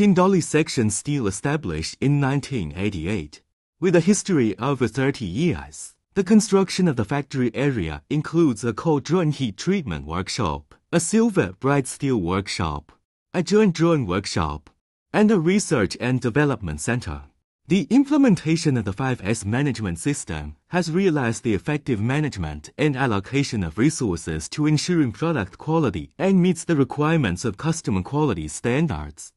Xindali Section Steel established in 1988. With a history of 30 years, the construction of the factory area includes a cold drawn heat treatment workshop, a silver bright steel workshop, a joint drawn workshop, and a research and development center. The implementation of the 5S management system has realized the effective management and allocation of resources to ensuring product quality and meets the requirements of customer quality standards.